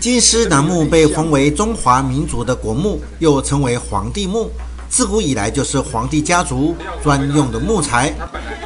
金丝楠木被封为中华民族的国木，又称为皇帝木，自古以来就是皇帝家族专用的木材，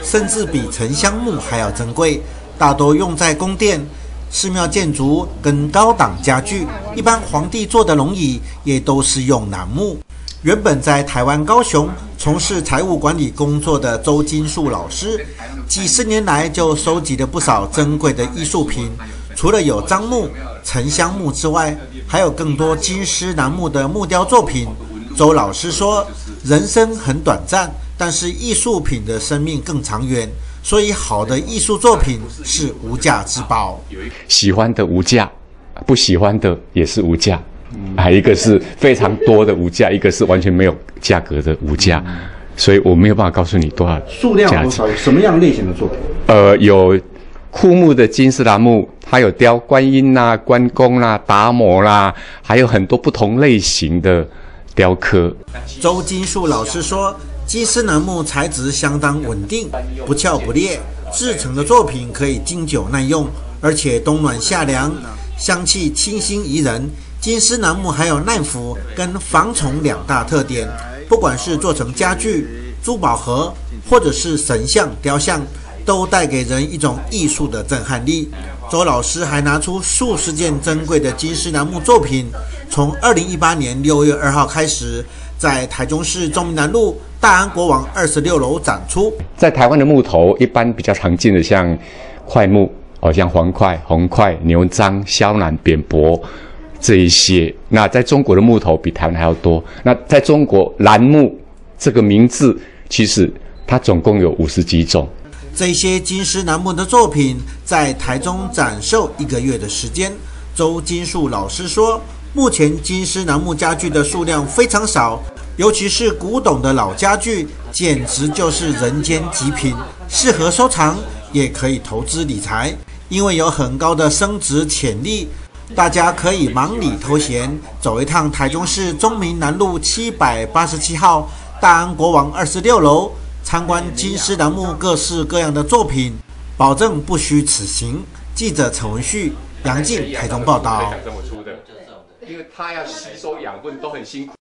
甚至比沉香木还要珍贵，大多用在宫殿、寺庙建筑跟高档家具。一般皇帝坐的龙椅也都是用楠木。原本在台湾高雄从事财务管理工作的周金树老师，几十年来就收集了不少珍贵的艺术品。除了有樟木、沉香木之外，还有更多金丝楠木的木雕作品。周老师说：“人生很短暂，但是艺术品的生命更长远，所以好的艺术作品是无价之宝。喜欢的无价，不喜欢的也是无价。”还一个是非常多的无价，一个是完全没有价格的无价，所以我没有办法告诉你多少数量多少，什么样类型的作品？呃，有枯木的金丝楠木，它有雕观音啦、关公啦、达摩啦，还有很多不同类型的雕刻。周金树老师说，金丝楠木材质相当稳定，不翘不裂，制成的作品可以经久耐用，而且冬暖夏凉，香气清新宜人。金丝楠木还有耐腐跟防虫两大特点，不管是做成家具、珠宝盒，或者是神像雕像，都带给人一种艺术的震撼力。周老师还拿出数十件珍贵的金丝楠木作品，从二零一八年六月二号开始，在台中市中南路大安国王二十六楼展出。在台湾的木头，一般比较常见的像块木，哦，像黄块、红块、牛樟、萧楠、扁柏。这一些，那在中国的木头比台湾还要多。那在中国，楠木这个名字，其实它总共有五十几种。这些金丝楠木的作品在台中展售一个月的时间。周金树老师说，目前金丝楠木家具的数量非常少，尤其是古董的老家具，简直就是人间极品，适合收藏，也可以投资理财，因为有很高的升值潜力。大家可以忙里偷闲，走一趟台中市中明南路七百八十七号大安国王二十六楼，参观金丝楠木各式各样的作品，保证不虚此行。记者陈文旭、杨静台中报道。因为他要吸收养分都很辛苦。